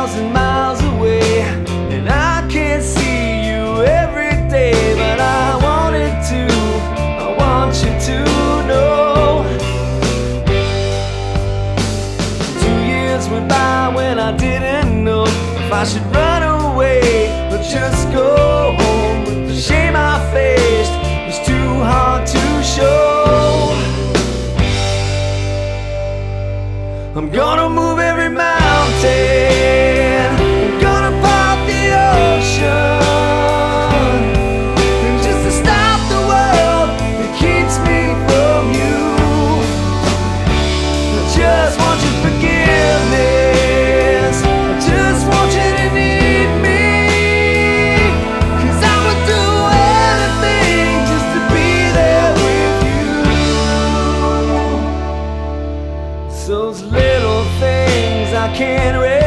thousand miles away, and I can't see you every day, but I wanted to, I want you to know. Two years went by when I didn't know if I should run away or just go home. But the shame I faced was too hard to show. I'm gonna move every those little things I can't erase.